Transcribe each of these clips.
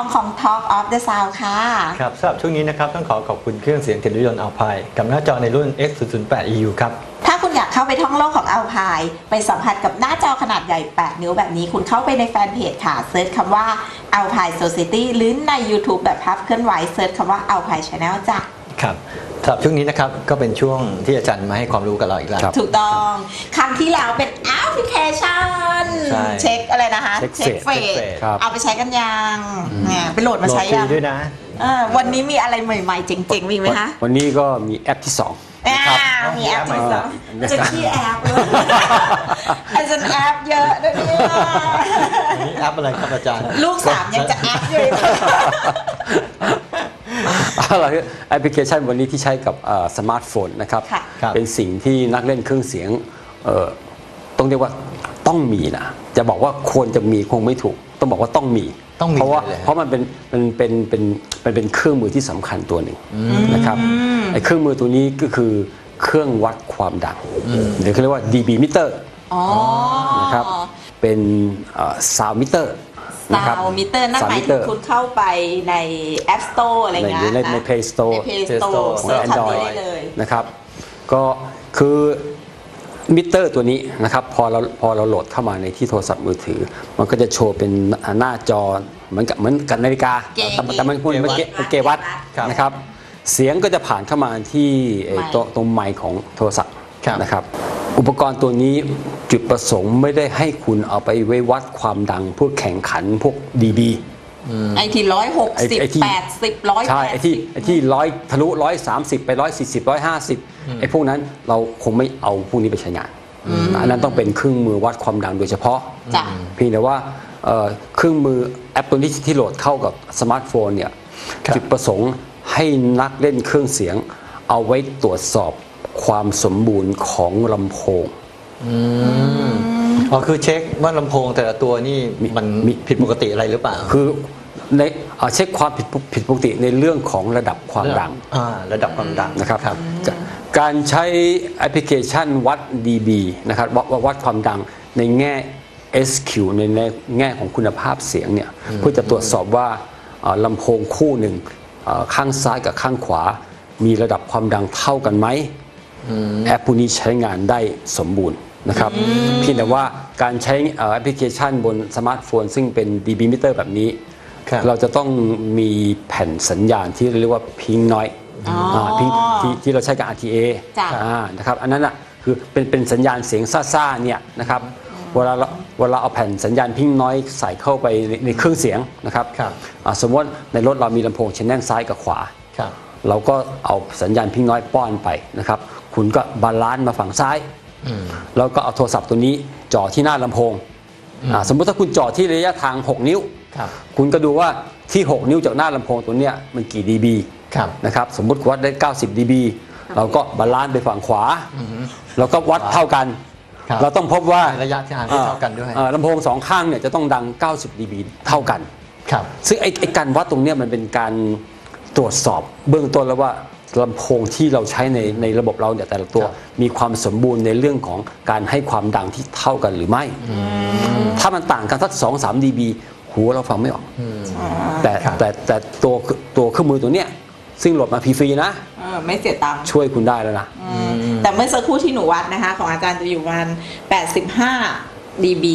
องของ Talk of the Sound ค่ะ ครับสำหรับช่วงนี้นะครับ ต้องขอขอบคุณเครื่องเสียงเทเลวิชัน Alpine กับหน้าจอในรุ่น X008 EU ครับ ถ้าคุณอยากเข้าไปท่องโลกของ Alpine ไปสัมผัสกับหน้าจอขนาดใหญ่ 8 นิ้วแบบนี้ คุณเข้าไปในแฟนเพจค่ะ search คำว่า Alpine Society หรือใน YouTube แบบภาพเคลื่อนไหว search คำว่า Alpine Channel จ้ะครับสำห รับช่วงนี้นะครับก็เป็นช่วงที่อาจารย์มาให้ความรู้กับเราอีกแล้วครับ ถูกต้องครั้งที่แล้วเป็นแอปพลิเคชันใช่เช็คอะไรนะคะเช็คเช็ค phase phase ครับ เอาไปใช้กันยังเนี่ยไปโหลดมาโหลดใช้ฟรียังด้วยนะ เออวันนี้มีอะไรใหม่ๆเจ๋งๆมีไหมคะวันนี้ก็มีแอปที่สอง อ่านะครับมีแอปที่สองอ่า จะขี้แอปเลยอาจารย์แอปเยอะด้วยเนี่ยอันนี้แอปอะไรครับอาจารย์ลูกสามยังจะแอปอยู่ เลยอะไรแอปพลิเคชันวันนี้ที่ใช้กับเอ่อสมาร์ทโฟนนะครับ ค่ะ ครับเป็นสิ่งที่นักเล่นเครื่องเสียงเอ่อต้องเรียกว่าต้องมีนะ จะบอกว่าควรจะมีคงไม่ถูก ต้องบอกว่าต้องมี ต้องมีเพราะว่าเลยเพราะมันเป็นมันเป็นเป็นมันเป็นเครื่องมือที่สำคัญตัวหนึ่งนะครับไอ้เครื่องมือตัวนี้ก็คือเครื่องวัดความดังหรือเขาเรียกว่า dB meter อ๋อ นะครับ เป็น sound meter sound meter นั่นหมายถึงคุณเข้าไปใน App Store อะไรในเงี้ยในนะใน Play Store ใน Play Play Store Store ของ search คำ Android นี้ได้เลย นะครับ ก็คือมิเตอร์ตัวนี้นะครับพอเราพอเราโหลดเข้ามาในที่โทรศัพท์มือถือ มันก็จะโชว์เป็นหน้าจอเหมือนกับเหมือนกับนาฬิกาเกแต่แต่มันคุณมันเกเกวัตเกวัตครับนะครับ เสียงก็จะผ่านเข้ามาที่ไอ้ไมค์ ตัวตรงไมค์ของโทรศัพท์ครับ นะครับ อุปกรณ์ตัวนี้ จุดประสงค์ไม่ได้ให้คุณเอาไปไว้วัดความดังพวกแข่งขันพวก dB ไอที่ร้อยหกไอ้สิบไอ้ที่แปดสิบร้อยใช่ไอ้ที่ไอ้ที่ร้อยทะลุร้อยสามสิบไปร้อยสี่สิบร้อยห้าสิบไอ้พวกนั้นเราคงไม่เอาพวกนี้ไปใช้งานอันนั้นต้องเป็นเครื่องมือวัดความดังโดยเฉพาะจ้ะเพียงแต่ว่าเอ่อเครื่องมือแอปตัวนี้ที่โหลดเข้ากับสมาร์ทโฟนเนี่ยครับ จุดประสงค์ให้นักเล่นเครื่องเสียง เอาไว้ตรวจสอบความสมบูรณ์ของลำโพง อ๋อคือเช็คว่าลำโพงแต่ละตัวนี่มันมี ผิดปกติอะไรหรือเปล่าคือในเอ่อเช็คความผิดผิดปกติในเรื่องของระดับความดังอ่าระดับความดังนะครับครับกการใช้แอปพลิเคชันวัด dB นะครับวัดวัดวัดความดังในแง่ SQ ในในแง่ของคุณภาพเสียงเนี่ยเพื่อจะตรวจสอบว่าเอ่อลำโพงคู่หนึ่งเอ่อข้างซ้ายกับข้างขวา มีระดับความดังเท่ากันไหมแอปพวกนี้ใช้งานได้สมบูรณ์ นะครับเพียงแต่ว่าการใช้เอ่อแอปพลิเคชันบนสมาร์ทโฟน ซึ่งเป็น dB meter แบบนี้ครับเราจะต้องมีแผ่นสัญญาณที่เรียกว่า pink noiseอ๋ออ่า pink ที่ที่เราใช้กับ RTA จ้ะอ่านะครับอันนั้นอะคือเป็นเป็นสัญญาณเสียงซ่าๆเนี่ยนะครับเวลาเราเวลาเอาแผ่นสัญญาณ pink noise ใส่เข้าไปในในเครื่องเสียงนะครับครับอ่าสมมติว่าในรถเรามีลำโพง channel ซ้ายกับขวาครับเราก็เอาสัญญาณ pink noise ป้อนไปนะครับ คุณก็ balance มาฝั่งซ้าย แล้วก็เอาโทรศัพท์ตัวนี้จ่อที่หน้าลำโพงอ่าสมมุติถ้าคุณจ่อที่ระยะทาง 6 นิ้วครับคุณก็ดูว่าที่ 6 นิ้วจากหน้าลำโพงตัวเนี้ยมันกี่ dB ครับนะครับสมมุติวัดได้ 90 dB เราก็ balance ไปฝั่งขวาแล้วก็วัดเท่ากันครับเราต้องพบว่าระยะทางที่เท่ากันด้วยอ่าลำโพงสองข้างเนี่ยจะต้องดัง 90 dB เท่ากันครับซึ่งไอ้ไอ้การวัดตรงเนี้ยมันเป็นการตรวจสอบเบื้องต้นแล้วว่า ลำโพงที่เราใช้ในในระบบเราเนี่ยแต่ละตัวครับมีความสมบูรณ์ในเรื่องของการให้ความดังที่เท่ากันหรือไม่ ถ้ามันต่างกันสักสองสาม dB หูเราฟังไม่ออก แต่ครับแต่แต่ตัวตัวเครื่องมือตัวเนี้ยซึ่งโหลดมาฟรีๆนะเออไม่เสียตังค์ช่วยคุณได้แล้วนะแต่เมื่อสักครู่ที่หนูวัดนะคะ ของอาจารย์จะอยู่ประมาณ85 dB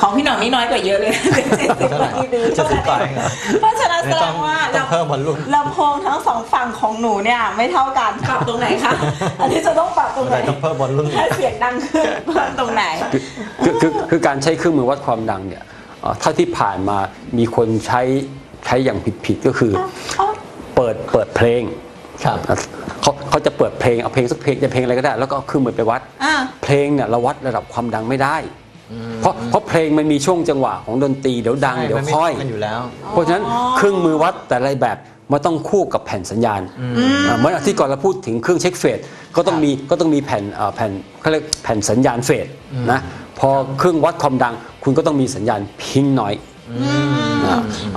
ของพี่หน่องนี่น้อยกว่าเยอะเลย70กว่า dB เจ็ดสิบกว่าเองเหรอเพราะฉะนั้นแสดงว่าต้องเพิ่มวอลลุ่มลำโพงทั้งสองฝั่งของหนูเนี่ยไม่เท่ากันปรับตรงไหนคะอันนี้จะต้องปรับตรงไหนต้องเพิ่มวอลลุ่มให้เสียงดังขึ้นเพิ่มตรงไหนคือคือคือคือการใช้เครื่องมือวัดความดังเนี่ยเอ่อเท่าที่ผ่านมามีคนใช้ใช้อย่างผิดๆก็คืออเปิดเปิดเพลงครับเขาเขาจะเปิดเพลงเอาเพลงสักเพลงจะเพลงอะไรก็ได้ แล้วก็เอาเครื่องมือไปวัดอ่าเพลงเนี่ยเราวัดระดับความดังไม่ได้ เพราะเพราะเพลงมันมีช่วงจังหวะของดนตรีเดี๋ยวดัง ใช่เดี๋ยวมันไม่ค่อยเท่ากันอยู่แล้ว เพราะฉะนั้นเครื่องมือวัดแต่ละแบบมันต้องคู่กับแผ่นสัญญาณอ่าเมื่ออาที่ก่อนเราพูดถึงเครื่องเช็คเฟสก็ต้องมีก็ต้องมีแผ่นเอ่อแผ่นเขาเรียกแผ่นสัญญาณเฟสนะพอเครื่องวัดความดัง คุณก็ต้องมีสัญญาณพิงน้อย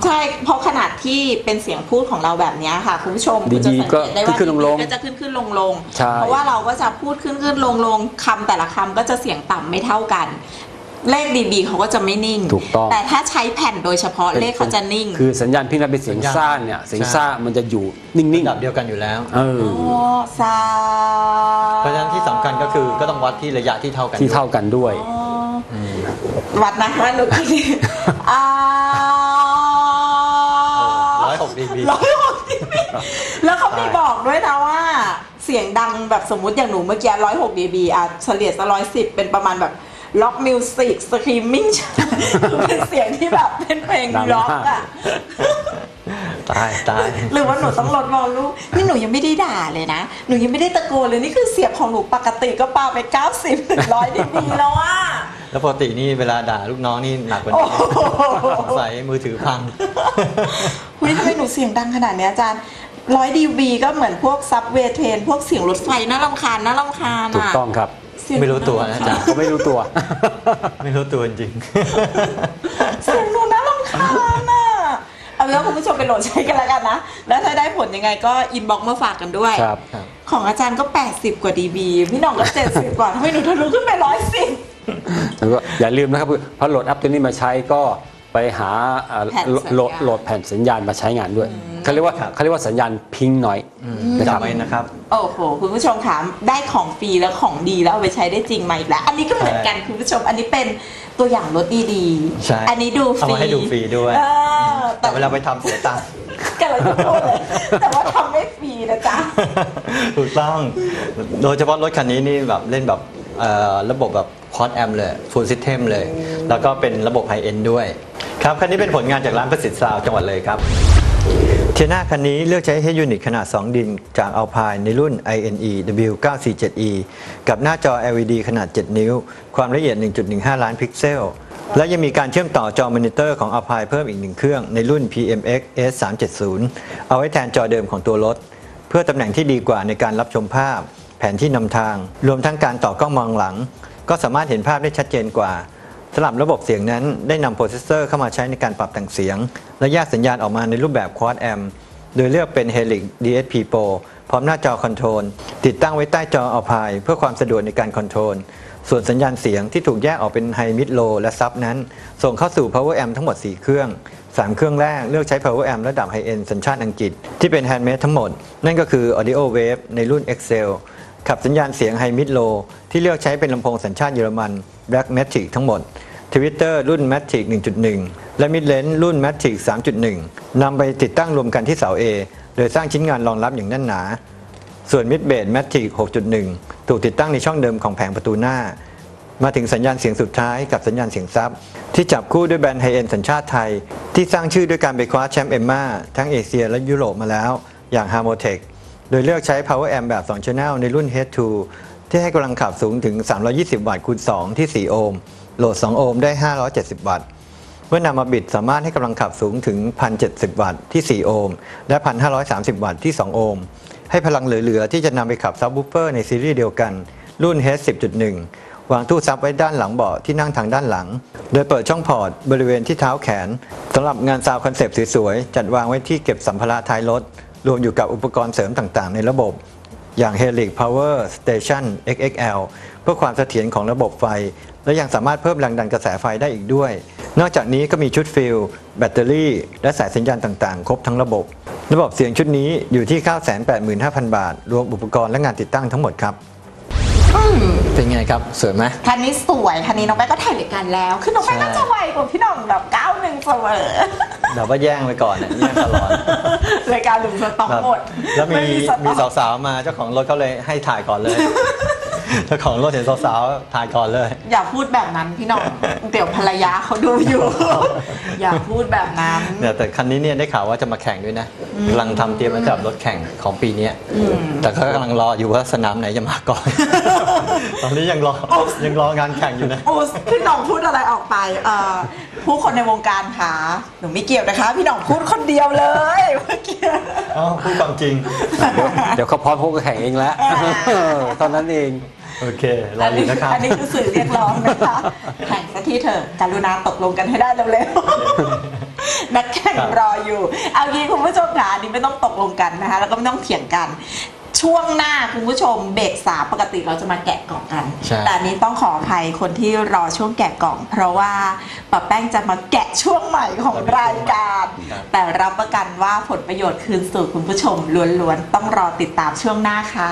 ใช่เพราะขนาดที่เป็นเสียงพูดของเราแบบเนี้ยค่ะ คุณผู้ชมคุณจะดีสังๆก็เกตได้ว่าขึ้นๆลงๆก็จะขึ้นขึ้นลงลงๆใช่ เพราะว่าเราก็จะพูดขึ้นขึ้นลงลงคำแต่ละคำก็จะเสียงต่ำไม่เท่ากัน เลข dB เขาก็จะไม่นิ่ง ถูกต้อง แต่ถ้าใช้แผ่นโดยเฉพาะเลขเขาจะนิ่ง คือสัญญาณพิมพ์นั้นเป็นเสียงสัญญาณ ซ่าเนี่ยเสียงใช่ซ่ามันจะอยู่นิ่งระดับเดียวกันอยู่แล้วๆเออ โอ้ซาเพราะฉะนั้นที่สำคัญก็คือก็ต้องวัดที่ระยะที่เท่ากันที่ด้วยเท่ากันด้วย อ๋อวัดนะว่าหนูคิดดิอ่าร้อยหก dB ร้อยหก dB แล้วเขามีบอกด้วยนะว่า เสียงดังแบบสมมุติอย่างหนูเมื่อกี้ร้อยหก dB อะเฉลี่ยร้อยสิบเป็นประมาณแบบ rock music screaming คือเป็นเสียงที่แบบเป็นเพลงดังร็อกมากอะตายตายหรือว่าหนูต้องลด volume นี่หนูยังไม่ได้ด่าเลยนะ หนูยังไม่ได้ตะโกนเลยนี่คือเสียงของหนูปกติก็ปาไป 90ถึงร้อย dB แล้วอะแล้วปกตินี่เวลาด่าลูกน้องนี่หนักกว่าโอ้นี้โหสงสัยมือถือพังคุยทำไมหนูเสียงดังขนาดเนี้ยอาจารย์ร้อย dB ก็เหมือนพวก subway train พวกเสียงรถไฟน่ารำคาญน่ารำคาญถูกอะต้องครับเสียง ไม่รู้ตัวนะอาจารย์ก็ไม่รู้ตัว ไม่รู้ตัวจริงเสียงหนูน่ารำคาญอะเอาเป็นว่าคุณผู้ชมไปโหลดใช้กันแล้วกันนะ แล้วถ้าได้ผลยังไงก็ inbox มาฝากกันด้วย ครับครับของอาจารย์ก็ 80 กว่า dB พี่หน้องก็ 70 กว่าทำไมหนูทะลุขึ้นไป 110 แล้วก็อย่าลืมนะครับพอโหลดแอปตัวนี้มาใช้ก็ ไปหาเอ่อแผ่นสัญญาณ โหลดโหลดแผ่นสัญญาณมาใช้งานด้วยเขาเรียกว่าครับเขาเรียกว่าสัญญาณพิงหน่อยนะครับ จำไว้นะครับ โอ้โห คุณผู้ชมคะได้ของฟรีแล้วของดีแล้วเอาไปใช้ได้จริงมาอีกแล้ว อันนี้ก็เหมือนกันคุณผู้ชม อันนี้เป็นตัวอย่างรถดีใช่ๆ อันนี้ดูฟรีเอามาให้ดูฟรีด้วย เออแต่เวลาไปทำเสียตังค์กันเราจะพูดเลย แต่ว่าทำไม่ฟรีนะจ๊ะ ถูกต้อง โดยเฉพาะรถคันนี้นี่แบบเล่นแบบเอ่อระบบแบบ quad amp เลยฟูลซิสเ e มเลย แล้วก็เป็นระบบ hi-end ด้วย ครับคันนี้เป็นผลงานจากร้านประสิทธิ์ซาวด์จังหวัดเลยครับ Teana คันนี้เลือกใช้ Head Unit ขนาด 2 DIN จาก Alpine ในรุ่น INE W947E กับหน้าจอ LED ขนาด 7 นิ้ว ความละเอียด 1.15 ล้านพิกเซล และยังมีการเชื่อมต่อจอมอนิเตอร์ของ Alpine เพิ่มอีกหนึ่งเครื่องในรุ่น PMX S370 เอาไว้แทนจอเดิมของตัวรถ เพื่อตำแหน่งที่ดีกว่าในการรับชมภาพ แผนที่นำทาง รวมทั้งการต่อกล้องมองหลัง ก็สามารถเห็นภาพได้ชัดเจนกว่า สำหรับระบบเสียงนั้นได้นำโปรเซสเซอร์เข้ามาใช้ในการปรับแต่งเสียง และแยกสัญญาณออกมาในรูปแบบ Quad Amp โดยเลือกเป็น Helix DSP Pro พร้อมหน้าจอ control ติดตั้งไว้ใต้จอ Alpine เพื่อความสะดวกในการ control ส่วนสัญญาณเสียงที่ถูกแยกออกเป็น High Mid Low และ Sub นั้น ส่งเข้าสู่ Power Amp ทั้งหมด 4 เครื่อง 3 เครื่องแรกเลือกใช้ Power Amp ระดับ High End สัญชาติอังกฤษ ที่เป็น Handmade ทั้งหมด นั่นก็คือ Audio Wave ในรุ่น Excel ขับสัญญาณเสียง High Mid Low ที่เลือกใช้เป็นลำโพงสัญชาติเยอรมัน Blackmatic ทั้งหมด Twitter รุ่น Matic 1.1 และ Midlens รุ่น Matic 3.1 นำไปติดตั้งรวมกันที่เสา A โดยสร้างชิ้นงานรองรับอย่างแน่นหนา ส่วน Midbase Matic 6.1 ถูกติดตั้งในช่องเดิมของแผงประตูหน้า มาถึงสัญญาณเสียงสุดท้ายกับสัญญาณเสียง sub ที่จับคู่ด้วยแบรนด์ hi-end สัญชาติไทย ที่สร้างชื่อด้วยการไปคว้าแชมป์ EMMA ทั้งเอเชียและยุโรปมาแล้ว อย่าง h a r m o t e c โดยเลือกใช้ Power Amp แบบ 2 Channel ในรุ่น H2 ที่ให้กำลังขับสูงถึง 320 วัตต์คูณ 2 ที่ 4 โอห์ม โหลด 2 โอห์มได้ 570 วัตต์ เมื่อนำมา bridge สามารถให้กำลังขับสูงถึง 1,070 วัตต์ที่ 4 โอห์มและ 1,530 วัตต์ที่ 2 โอห์มให้พลังเหลือ ๆ ที่จะนำไปขับซับ w ูเ f อร์ในซีรีส์เดียวกัน รุ่น H 10.1 วางตู้ sub ไว้ด้านหลังเบาะที่นั่งทางด้านหลัง โดยเปิดช่อง port บริเวณที่เท้าแขนสำหรับงาน sound concept สวยๆ จัดวางไว้ที่เก็บสัมภาระท้ายรถ รวมอยู่กับอุปกรณ์เสริมต่างๆ ในระบบ อย่าง Helix Power Station XXL เพื่อความเสถียรของระบบไฟ และยังสามารถเพิ่มแรงดันกระแสไฟได้อีกด้วย นอกจากนี้ก็มีชุดฟิวส์แบตเตอรี่ และสายสัญญาณต่างๆ ครบทั้งระบบ ระบบเสียงชุดนี้อยู่ที่ 985,000 บาท รวมอุปกรณ์และงานติดตั้งทั้งหมดครับ เป็นไงครับ สวยไหมคันนี้สวย คันนี้น้องแป้งก็ถ่ายรายการแล้ว คือน้องแป้งใช่น่าจะไวกว่าพี่หน้องแบบก้าวหนึ่งเสมอ แบบว่าแย่งไปก่อนเนี่ยแย่งตลอด รายการหลุมสต็อกแบบหมด แล้วมีไสต็อกมีสาวๆมาเจ้าของรถเขาเลยให้ถ่ายก่อนเลย เจ้าของรถเห็นสาวๆถ่ายก่อนเลย อย่าพูดแบบนั้นพี่หน้องเดี๋ยวภรรยาเขาดูอยู่ อย่าพูดแบบนั้นเนี่ยแต่คันนี้เนี่ยได้ข่าวว่าจะมาแข่งด้วยนะกำลังทำเตรียมไว้สำหรับรถแข่งของปีเนี้ยแต่ก็กำลังรออยู่ว่าสนามไหนจะมาก่อน ตอนนี้ยังรอยังรองานแข่งอยู่นะโอ้พี่หน้องพูดอะไรออกไปเอ่อผู้คนในวงการค่ะหนูไม่เกี่ยวนะคะ พี่หน้องพูดคนเดียวเลยเมื่อกี้อ๋อพูดความจริง เดี๋ยวเขาพร้อมพบกับแข่งเองแล้วเท่านั้นเอง โอเครออยู่นะครับอันนี้คือสื่อเรียกร้องนะคะแข่งสักทีเถอะการุณาตกลงกันให้ได้เร็วๆนักแข่งครับ Dạ. รออยู่ เอางี้คุณผู้ชมค่ะอันนี้ไม่ต้องตกลงกันนะคะ แล้วก็ไม่ต้องเถียงกันชช่วงหน้าคุณผู้ชมเบรกสามปกติเราจะมาแกะกล่องกันใช่แต่อันนี้ต้องขออภัยคนที่รอช่วงแกะกล่อง เพราะว่าป้าแป้งจะมาแกะช่วงใหม่ของรายการ แต่รับประกันว่าผลประโยชน์คืนสู่คุณผู้ชมล้วนๆ ต้องรอติดตามช่วงหน้าค่ะ